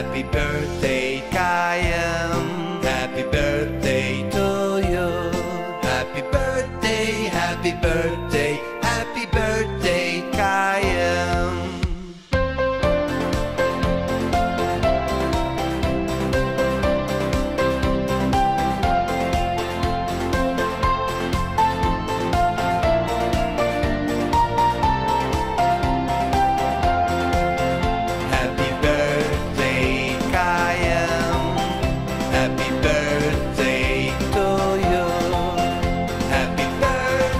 Happy birthday, Kayan. Happy birthday to you. Happy birthday, happy birthday.